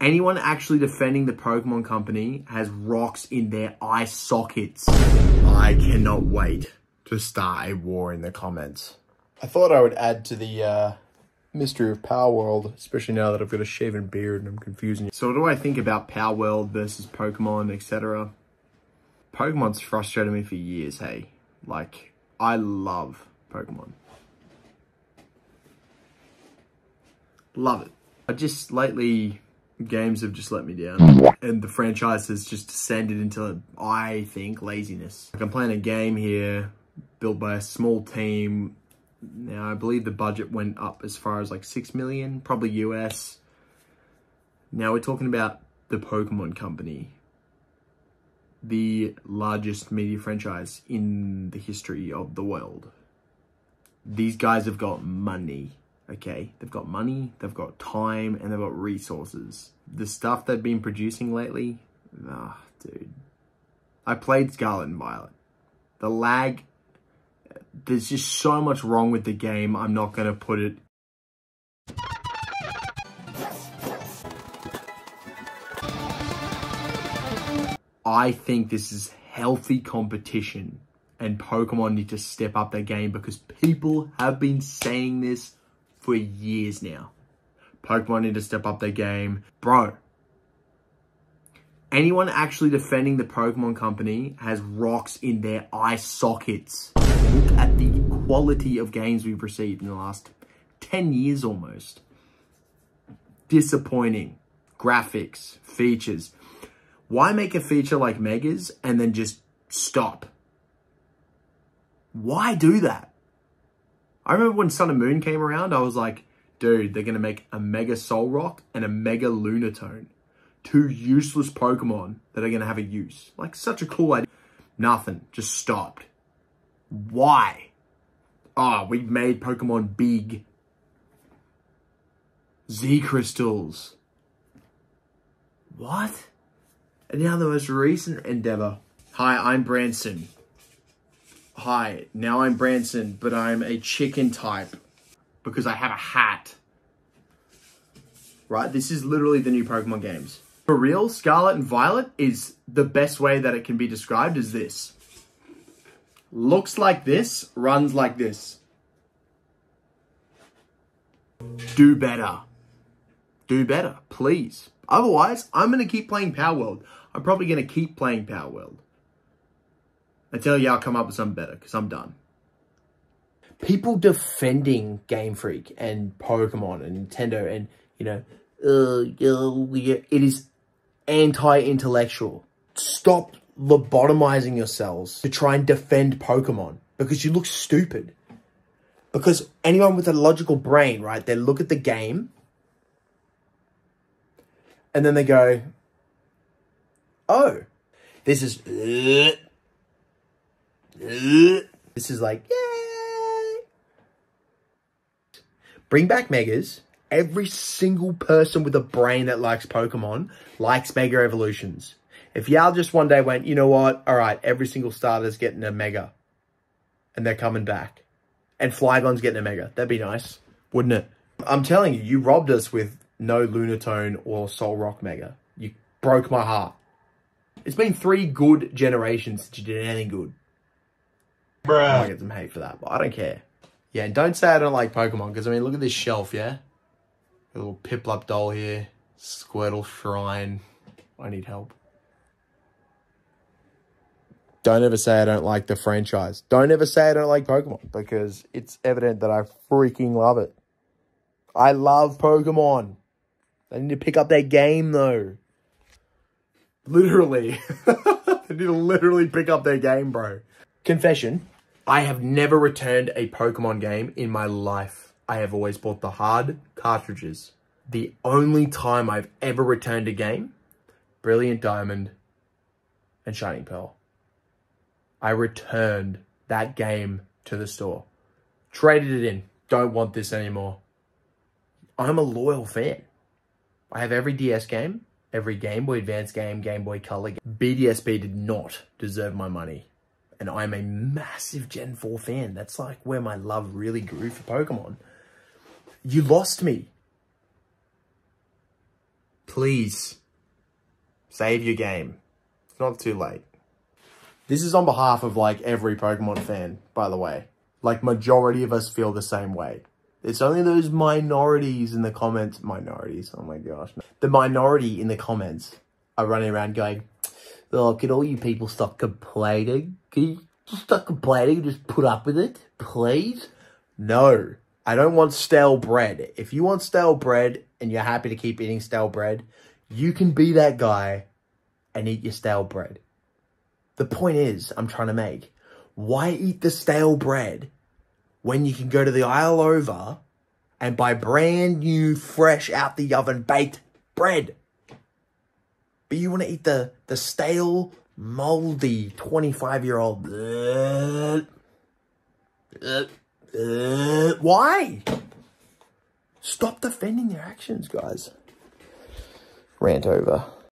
Anyone actually defending the Pokemon Company has rocks in their eye sockets. I cannot wait to start a war in the comments. I thought I would add to the uh, mystery of Palworld, especially now that I've got a shaven beard and I'm confusing you. So what do I think about Palworld versus Pokemon, etc.? Pokemon's frustrated me for years, hey. Like, I love Pokemon. Love it. I just lately games have just let me down and the franchise has just descended into I think laziness. Like I'm playing a game here built by a small team. Now I believe the budget went up as far as like 6 million, probably US. Now we're talking about the Pokemon company. The largest media franchise in the history of the world. These guys have got money okay? They've got money, they've got time, and they've got resources. The stuff they've been producing lately, ah, oh, dude. I played Scarlet and Violet. The lag, there's just so much wrong with the game, I'm not to put it I think this is healthy competition and Pokemon need to step up their game because people have been saying this for years now. Pokemon need to step up their game. Bro, anyone actually defending the Pokemon company has rocks in their eye sockets. Look at the quality of games we've received in the last 10 years almost. Disappointing. Graphics, features. Why make a feature like Megas and then just stop? Why do that? I remember when Sun and Moon came around, I was like, dude, they're going to make a Mega Solrock and a Mega Lunatone. Two useless Pokemon that are going to have a use. Like, such a cool idea. Nothing. Just stopped. Why? Ah, oh, we made Pokemon big. Z Crystals. What? And now the most recent endeavor. Hi, I'm Branson. Hi, now I'm Branson, but I'm a chicken type because I have a hat. Right? This is literally the new Pokemon games. For real, Scarlet and Violet is the best way that it can be described as this. Looks like this, runs like this. Do better. Do better, please. Otherwise, I'm going to keep playing Palworld. I'm probably going to keep playing Palworld until y'all come up with something better because I'm done. People defending Game Freak and Pokemon and Nintendo and, you know, uh, it is anti-intellectual. Stop lobotomizing yourselves to try and defend Pokemon because you look stupid. Because anyone with a logical brain, right, they look at the game and then they go, oh, this is this is like, yay! Bring back Megas. Every single person with a brain that likes Pokemon likes Mega Evolutions. If y'all just one day went, you know what? All right, every single starter's getting a Mega. And they're coming back. And Flygon's getting a Mega. That'd be nice, wouldn't it? I'm telling you, you robbed us with no Lunatone or Solrock Mega. You broke my heart. It's been three good generations since you did anything good. Bruh. I get some hate for that, but I don't care. Yeah, and don't say I don't like Pokemon, because, I mean, look at this shelf, yeah? A little Piplup doll here. Squirtle Shrine. I need help. Don't ever say I don't like the franchise. Don't ever say I don't like Pokemon, because it's evident that I freaking love it. I love Pokemon. They need to pick up their game, though. Literally. they need to literally pick up their game, bro. Confession, I have never returned a Pokemon game in my life. I have always bought the hard cartridges. The only time I've ever returned a game, Brilliant Diamond and Shining Pearl. I returned that game to the store. Traded it in. Don't want this anymore. I'm a loyal fan. I have every DS game, every Game Boy Advance game, Game Boy Color game. BDSP did not deserve my money and I'm a massive Gen 4 fan. That's like where my love really grew for Pokemon. You lost me. please save your game. It's not too late. This is on behalf of like every Pokemon fan, by the way. Like majority of us feel the same way. It's only those minorities in the comments, minorities, oh my gosh. The minority in the comments are running around going, oh, can all you people stop complaining? Can you just stop complaining and just put up with it, please? No, I don't want stale bread. If you want stale bread and you're happy to keep eating stale bread, you can be that guy and eat your stale bread. The point is, I'm trying to make, why eat the stale bread when you can go to the aisle over and buy brand new, fresh, out the oven baked bread? But you want to eat the, the stale, moldy 25 year old. why? Stop defending their actions, guys. Rant over.